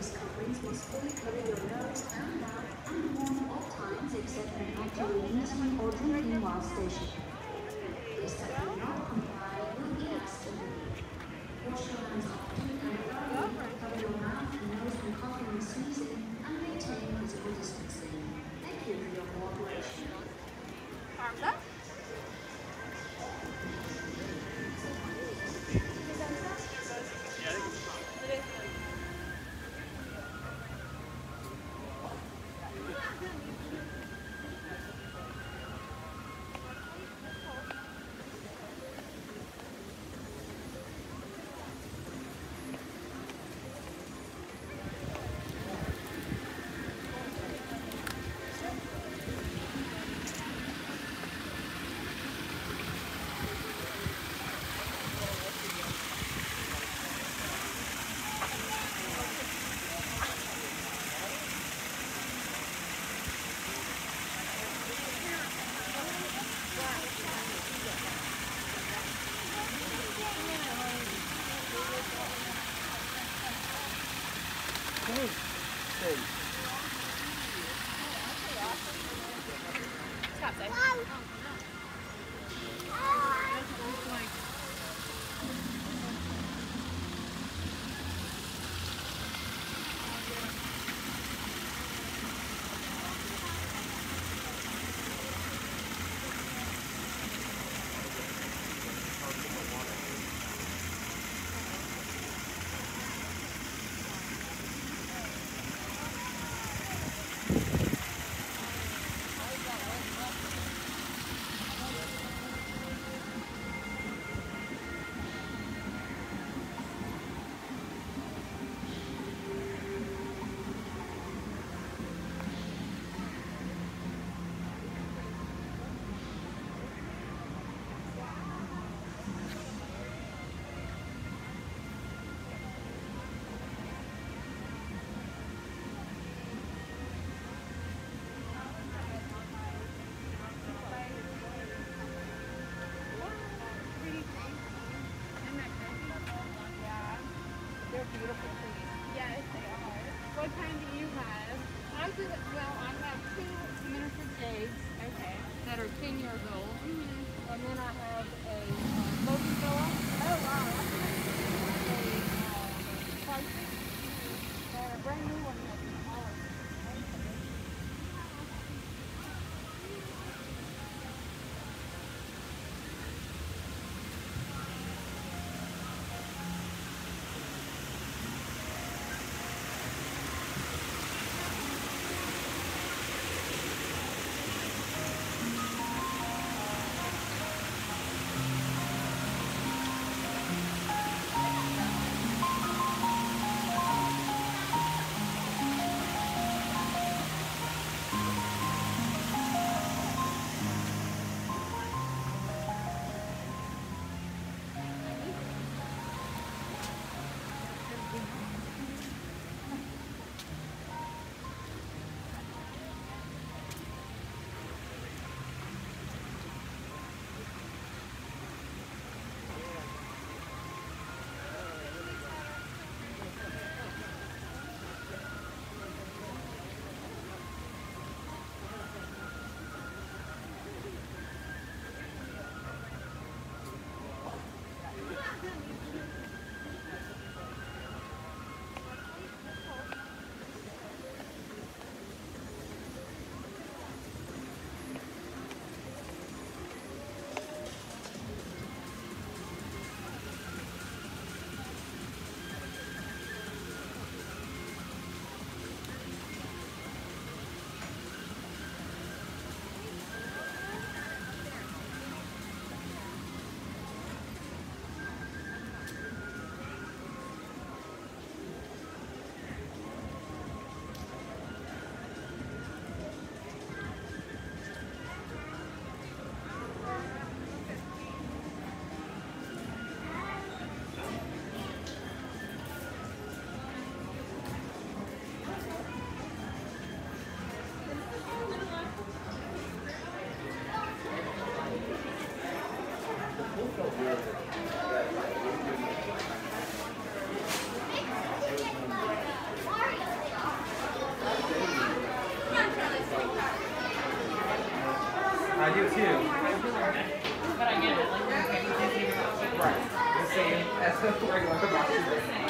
Those couplings will fully cover your nose and mouth and warm at all times except when entering the or drinking while stationary. Stop, beautiful trees. Yes, they are. What kind do you have? I do, well, I have two miniature jades. Okay. That are 10 years old. And then I have a uh, bougainvillea. Oh, wow. A uh, crisis. And a brand new one I do too. But I get it, like, we're okay with Disney without it. Right. The same as the regular boxes.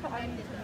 不好意思。